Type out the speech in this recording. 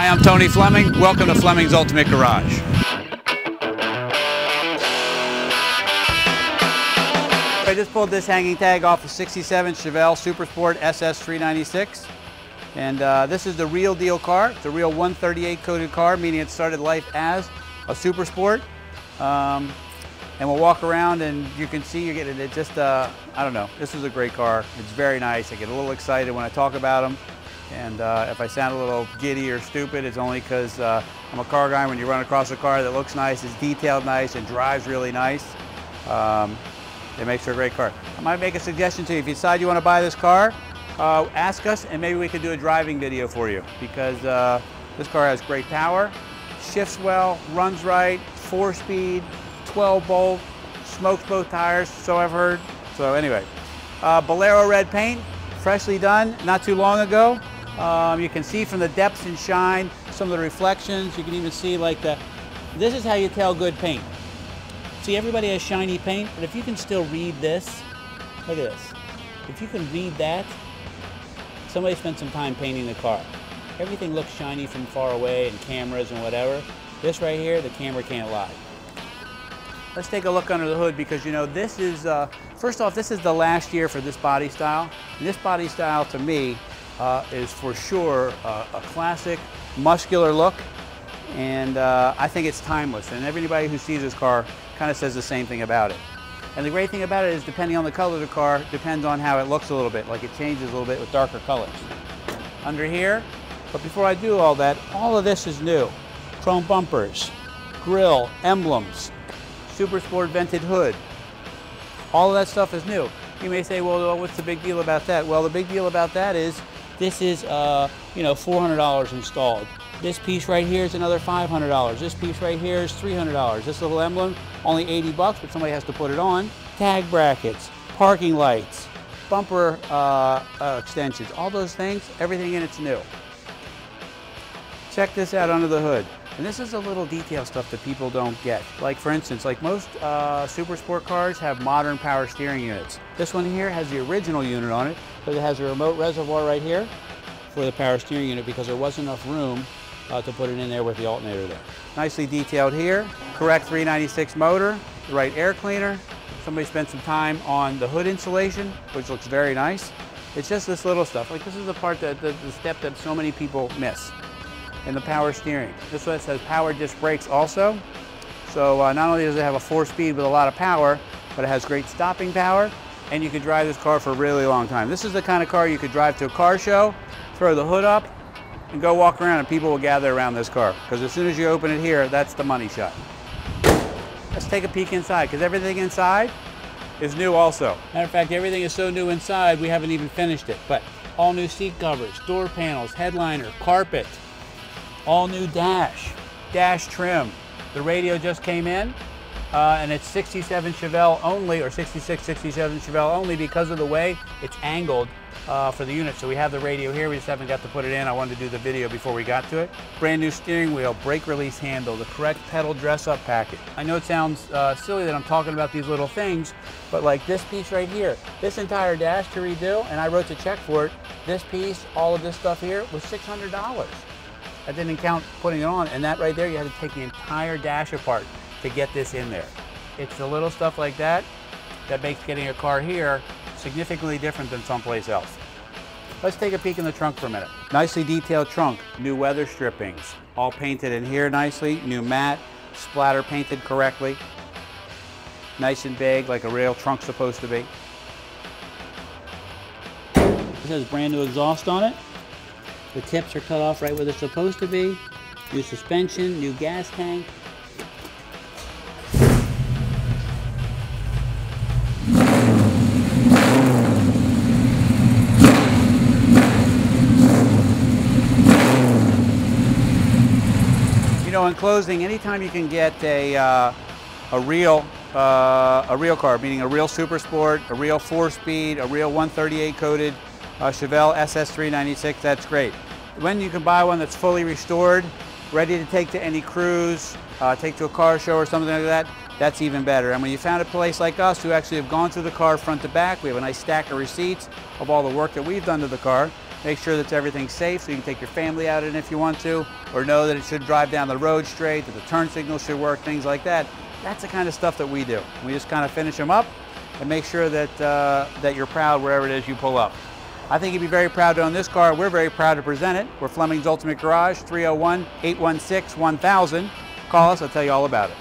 Hi, I'm Tony Fleming. Welcome to Fleming's Ultimate Garage. I just pulled this hanging tag off a 67 Chevelle Supersport SS 396. And uh, this is the real deal car. It's a real 138 coded car, meaning it started life as a Supersport. Um, and we'll walk around and you can see you're getting it just, uh, I don't know, this is a great car. It's very nice. I get a little excited when I talk about them. And uh, if I sound a little giddy or stupid, it's only because uh, I'm a car guy. When you run across a car that looks nice, is detailed nice, and drives really nice, um, it makes for a great car. I might make a suggestion to you. If you decide you want to buy this car, uh, ask us and maybe we could do a driving video for you because uh, this car has great power, shifts well, runs right, four speed, 12 bolt, smokes both tires, so I've heard. So anyway, uh, Bolero red paint, freshly done, not too long ago. Um, you can see from the depths and shine some of the reflections. You can even see like the, this is how you tell good paint. See, everybody has shiny paint, but if you can still read this, look at this. If you can read that, somebody spent some time painting the car. Everything looks shiny from far away and cameras and whatever. This right here, the camera can't lie. Let's take a look under the hood because you know this is, uh, first off, this is the last year for this body style. And this body style to me uh, is for sure uh, a classic muscular look and uh, I think it's timeless and everybody who sees this car kind of says the same thing about it. And the great thing about it is depending on the color of the car, depends on how it looks a little bit, like it changes a little bit with darker colors. Under here, but before I do all that, all of this is new. Chrome bumpers, grill, emblems, super sport vented hood. All of that stuff is new. You may say, well, what's the big deal about that? Well, the big deal about that is this is, uh, you know, $400 installed. This piece right here is another $500. This piece right here is $300. This little emblem, only 80 bucks, but somebody has to put it on. Tag brackets, parking lights, bumper uh, uh, extensions, all those things, everything in it's new. Check this out under the hood. And this is a little detail stuff that people don't get. Like for instance, like most uh, super sport cars have modern power steering units. This one here has the original unit on it, but it has a remote reservoir right here for the power steering unit because there wasn't enough room uh, to put it in there with the alternator there. Nicely detailed here. Correct 396 motor, the right air cleaner. Somebody spent some time on the hood insulation, which looks very nice. It's just this little stuff. Like this is the part that, the, the step that so many people miss. And the power steering. This one says power disc brakes also. So uh, not only does it have a four speed with a lot of power, but it has great stopping power and you can drive this car for a really long time. This is the kind of car you could drive to a car show, throw the hood up, and go walk around and people will gather around this car. Because as soon as you open it here, that's the money shot. Let's take a peek inside, because everything inside is new also. Matter of fact, everything is so new inside, we haven't even finished it. But all new seat covers, door panels, headliner, carpet, all new dash, dash trim. The radio just came in, uh, and it's 67 Chevelle only, or 66, 67 Chevelle only because of the way it's angled uh, for the unit. So we have the radio here, we just haven't got to put it in. I wanted to do the video before we got to it. Brand new steering wheel, brake release handle, the correct pedal dress up package. I know it sounds uh, silly that I'm talking about these little things, but like this piece right here, this entire dash to redo, and I wrote the check for it, this piece, all of this stuff here was $600. That didn't count putting it on, and that right there, you had to take the entire dash apart to get this in there. It's the little stuff like that that makes getting a car here significantly different than someplace else. Let's take a peek in the trunk for a minute. Nicely detailed trunk, new weather strippings, all painted in here nicely, new mat, splatter painted correctly, nice and big like a real trunk's supposed to be. This has brand new exhaust on it. The tips are cut off right where they're supposed to be. New suspension, new gas tank, You know, in closing, anytime you can get a, uh, a real uh, a real car, meaning a real Super Sport, a real four-speed, a real 138 coded uh, Chevelle SS396, that's great. When you can buy one that's fully restored, ready to take to any cruise, uh, take to a car show or something like that, that's even better. And when you found a place like us who actually have gone through the car front to back, we have a nice stack of receipts of all the work that we've done to the car, make sure that everything's safe so you can take your family out in if you want to, or know that it should drive down the road straight, that the turn signal should work, things like that. That's the kind of stuff that we do. We just kind of finish them up and make sure that, uh, that you're proud wherever it is you pull up. I think he'd be very proud to own this car. We're very proud to present it. We're Fleming's Ultimate Garage, 301 816 1000. Call us, I'll tell you all about it.